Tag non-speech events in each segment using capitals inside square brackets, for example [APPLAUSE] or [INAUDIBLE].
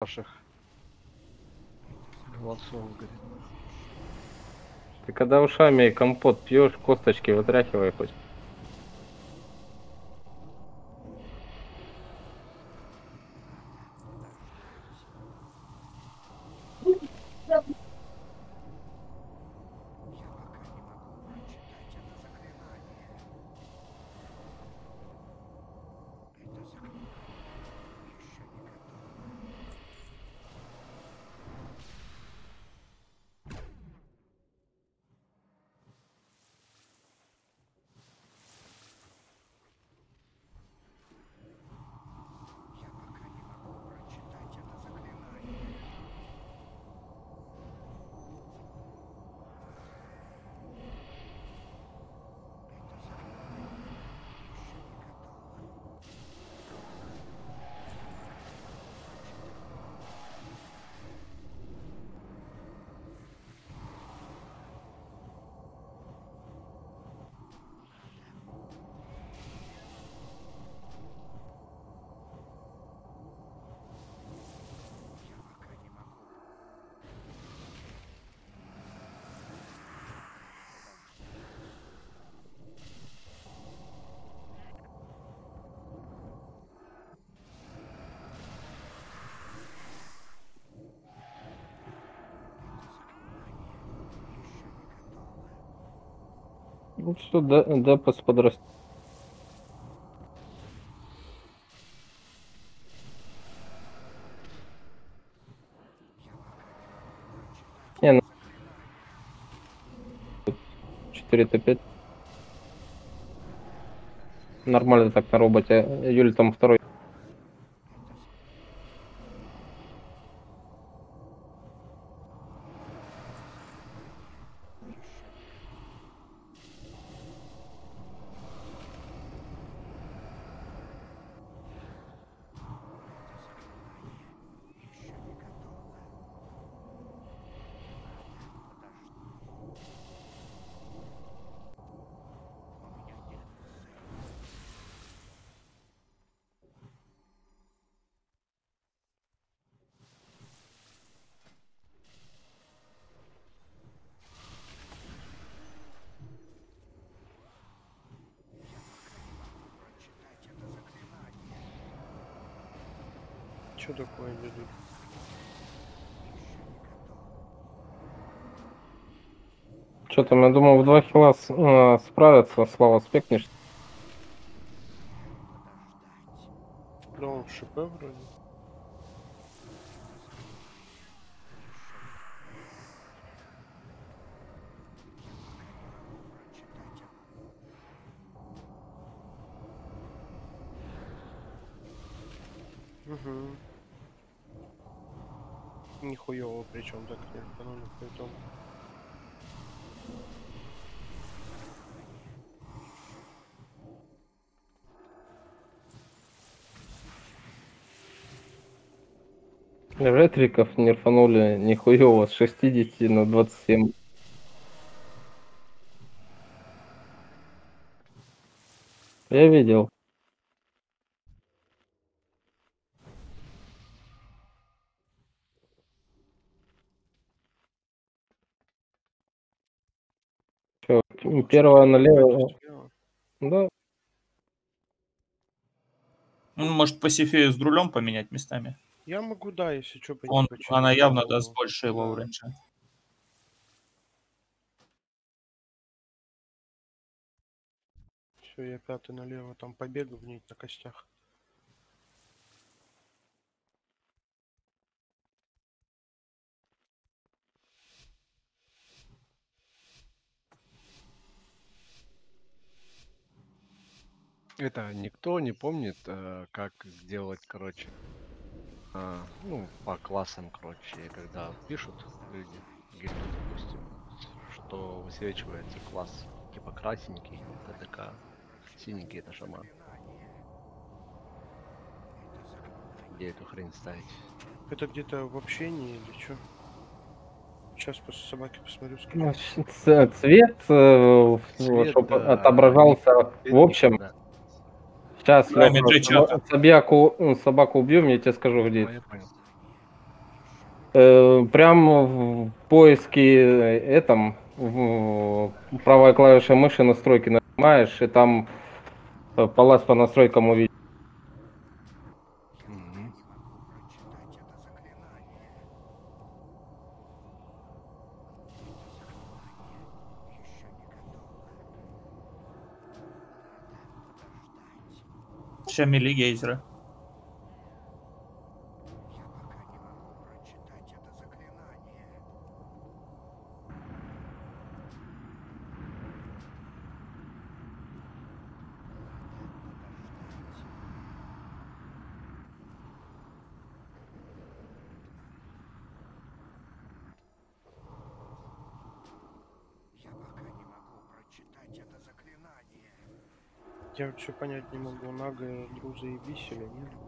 ваших голосов, говорит. Ты когда ушами компот пьешь, косточки вытряхивай хоть. Ну что, да, Депос подрастет. Не, ну... 4 Т5. Нормально так на роботе. Юль там второй. Что такое, дядя? Что там, я думал, в два хила с- э, справятся, Слава, спекнешь. Да он в ШП вроде. Угу. Нихуево причем так не при том. Ретриков нерфанули нихуево с 60 на 27. Я видел. Чё, первая налево. Слева. Да, Ну, может, по сифе с друлем поменять местами? Я могу, да, если что, Он, она явно даст больше его рейнджа. Все, я пятый налево, там побегу в ней на костях. Это никто не помнит, э, как сделать, короче, а, ну, по классам, короче, когда пишут люди, гильдию, допустим, что высвечивается класс типа красненький, ТДК, синенький это шаман. Где эту хрень ставить? Это где-то в общении или что? Сейчас после собаки посмотрю. ц- цвет, э, Цвет, чтобы да, отображался в общем. Да. Сейчас Да, чата. собаку, собаку убьем, я тебе скажу, где. Ну, я. Э, прям в поиске э, этом в правой клавишей мыши настройки нажимаешь, и там э, палас по настройкам увидишь. Champions League Extra. Я вот все понять не могу, Нага, Друза и или нет?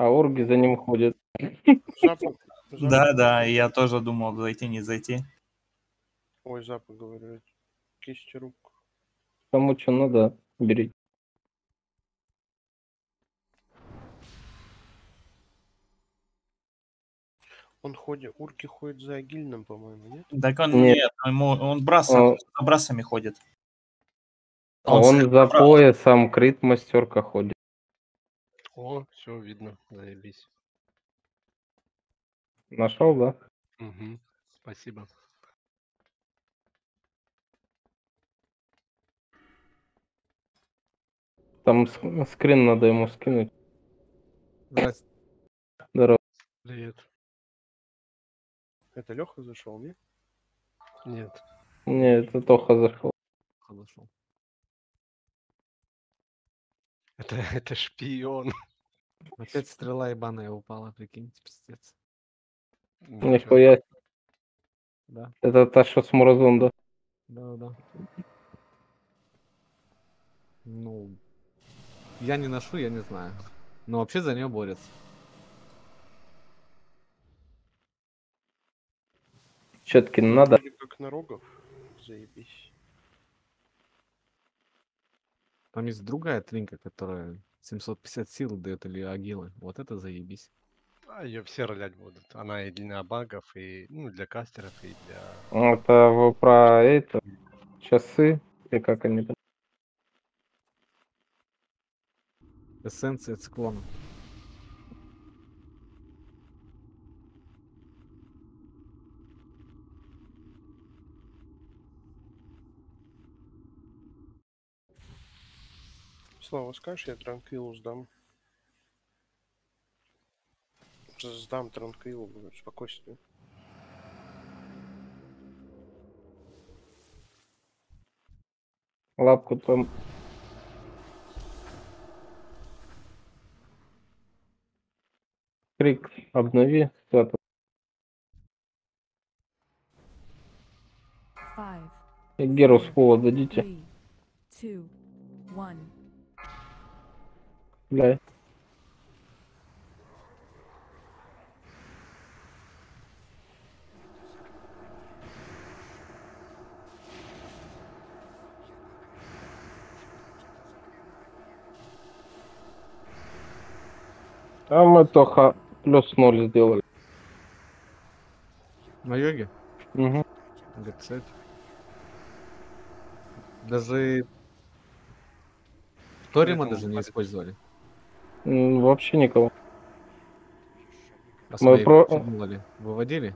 А орги за ним ходят. Да, да, я тоже думал, зайти, не зайти. Ой, запад, говорю. Кисти рук. Кому что надо, берите. Он ходит, урки ходят за агильным, по-моему, нет? Так он Нет. нет, ему, он брасом, Он- за брасами ходит. А он след за набрал. поясом крит мастерка ходит. О, все видно, заебись. Нашел, да? Мгм. Спасибо. Там ск- скрин надо ему скинуть. Здрасте. Здорово. Привет. Это Леха зашел, нет? Нет. Не, это Тоха зашел. Подошел. Это, [LAUGHS] это шпион. Опять стрела ебаная упала, прикиньте, пиздец. Ничего. Нихуя. Да, Это та, что с Мурзон, да? да, да. Ну, я не ношу, я не знаю. Но вообще за нее борются. Четкин надо. Как на рогов. Заебись. Там есть другая тринка, которая 750 сил дает или агилы. Вот это заебись. А ее все ролять будут. Она и для багов, и ну, для кастеров, и для... Это вы про это часы и как они там. Эссенция циклона. Слава, скажешь, я транквилу сдам? Сдам транквилу, спокойствие. Лапку там. Крик обнови. И Геру с пола дадите. three, two, one. Бля. А мы Тоха плюс ноль сделали. На йоге? Мгм. Г-30. Даже... Торима даже не использовали. Вообще никого. А Мы про- придумали. Выводили?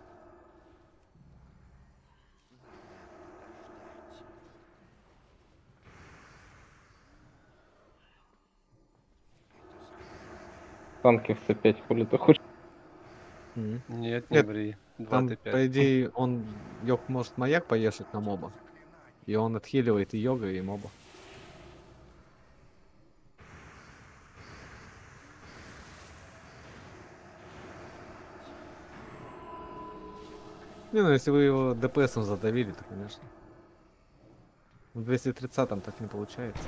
Танки в Т5 хули ты хочешь? Нет, не Нет. Там, 2 по идее, он йог может маяк поешать на моба. И он отхиливает и йога, и моба. Не, ну если вы его ДПСом задавили, то конечно. В 230 там так не получается.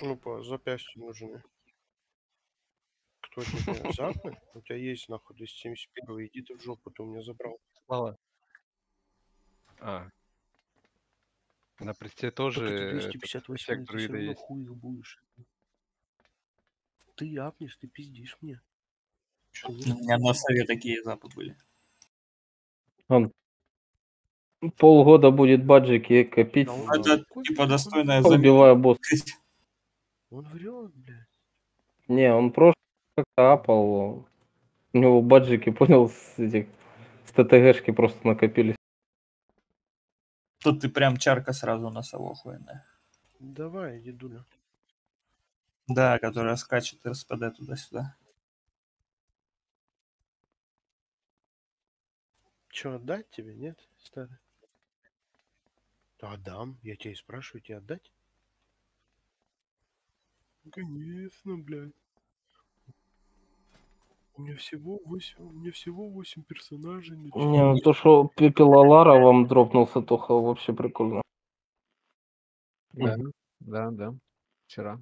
Ну, по запястью нужны. Кто тебе? Запы? [LAUGHS] У тебя есть, нахуй, 271 иди ты в жопу, ты у меня забрал. Слава. А. На престе тоже это этот 258, эффект ты все равно хуй будешь. Ты апнешь, ты пиздишь мне. Чё, У меня на сове такие запы были. Полгода будет баджики копить, он- Это типа достойная убивая босс. [LAUGHS] Он врет, блядь. Не, он просто как-то апал. У него баджики, [LAUGHS] понял, с этих с ТТГшки просто накопились. Тут ты прям чарка сразу на сову охуенная. Давай, дедуля. Да, которая скачет РСПД туда-сюда. Че, отдать тебе, нет, старый? Да отдам. Я тебя и спрашиваю, тебе отдать? Конечно, блядь. У меня всего 8, у меня всего 8 персонажей. на Не, ну то, что пепел Алара вам дропнулся, Тоха, вообще прикольно. Да, да, да. Вчера.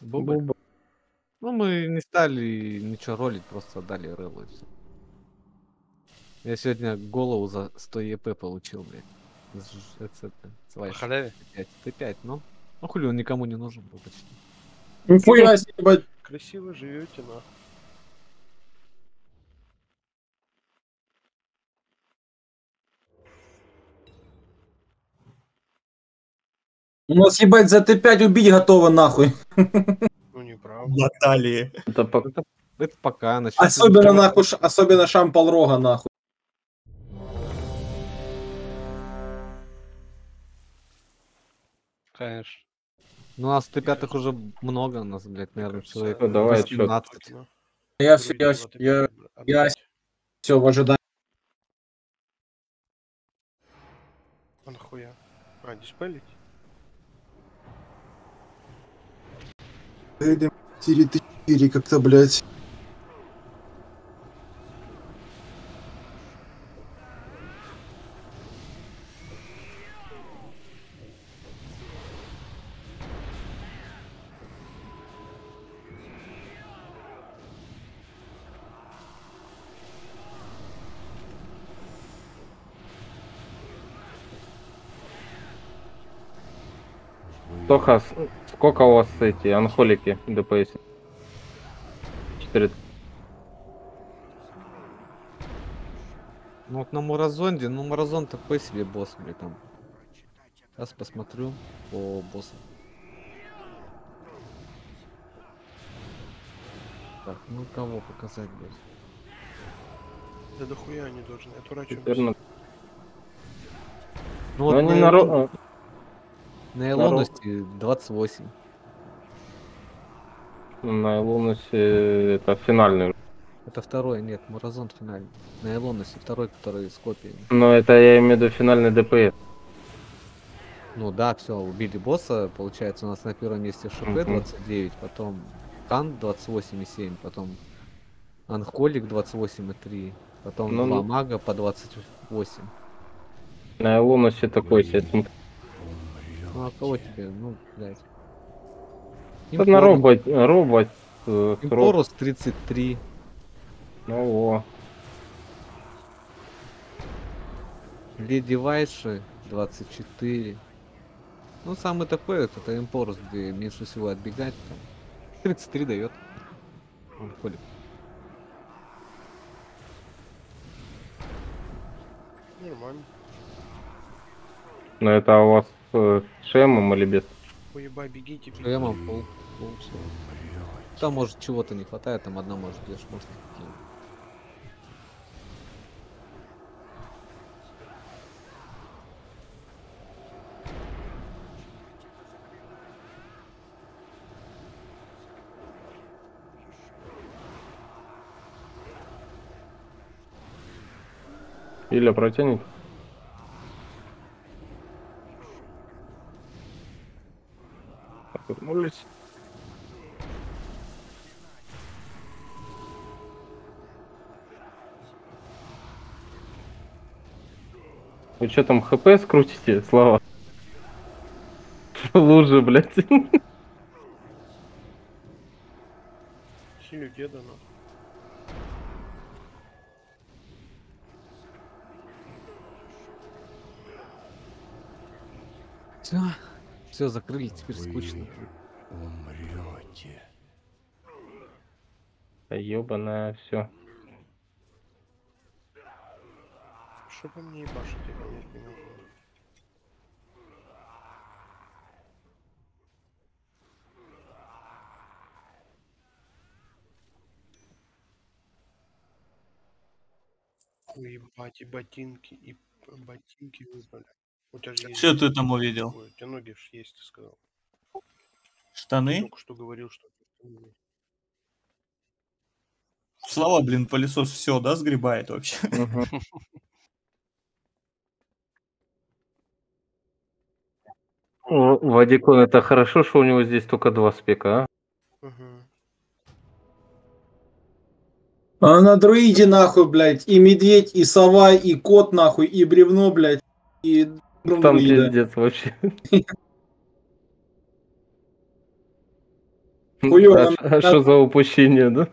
Бубль. Буб- Ну, мы не стали ничего ролить, просто отдали рылу и всё. Я сегодня голову за 100 ЕП получил, блядь. З- Это, это, По халяве? Т5, Т5, ну. Ну, хули он никому не нужен был почти. Нихуя себе, ебать. Красиво живете, нахуй. У нас, ебать, за Т5 убить готово, нахуй. Ну, неправда. Баталии. Это по- Это, это пока начнёт Особенно, нахуй, ш- особенно шампал рога, нахуй. Конечно. Ну, у нас Т5 уже много, у нас, блядь, наверное, человек Ну, давай, чё. 18. Точно. Я все, я, я, два Т5 я все в ожидании. А нахуя? А, диспелить? Эдем 4 как-то, блядь. Тоха, сколько у вас эти анхолики ДПС? 4 Ну, вот на Муразонде, ну, Муразон такой себе босс, блядь, там. Сейчас посмотрю по боссам. Так, ну кого показать, блядь? Да дохуя они должны, отворачиваемся. 14. Ну, Ну, вот они на, на Элонности 28. на Лунусе это финальный. Это второй, нет, Муразон финальный. На Элоносе второй, который с копиями. Но это я имею в виду финальный ДПС. Ну да, все, убили босса. Получается, у нас на первом месте ШП Мгм. 29, потом Кан 28,7, потом Анхолик 28,3, потом Ну, два ну. мага по 28. На Луносе такой себе. смотри. Ну а кого тебе? Ну, блядь. Это на робот, робот. э, Импорус 33. Ну во. Леди Вайши 24. Ну, самый такой вот, это Импорус, где меньше всего отбегать. Там. 33 дает. Анхолик. Нормально. Но это у вас э, с шемом или без? Поебай, бегите, бегите. Прямо пол, пол. Там может чего-то не хватает, там одна может шмотки. какие. Или протянет? Так, вернулись. Вы что там хп скрутите, Слава? [LAUGHS] Лужи, блядь. Силю деда на. Все, все закрыли, теперь скучно. Ебаное все. Что по мне ебашит, я не могу. Уебать, и ботинки, и ботинки выпали. У тебя же есть Что ты там увидел? У тебя ноги есть, ты сказал. Штаны? только что говорил, что... Слава, блин, пылесос все, да, сгребает вообще? Вадикон, это хорошо, что у него здесь только два спека, а? Мгм. А на друиде нахуй, блядь, и медведь, и сова, и кот нахуй, и бревно, блядь, и дру- Там друида. пиздец вообще. Хуёво, А а что за упущение, да?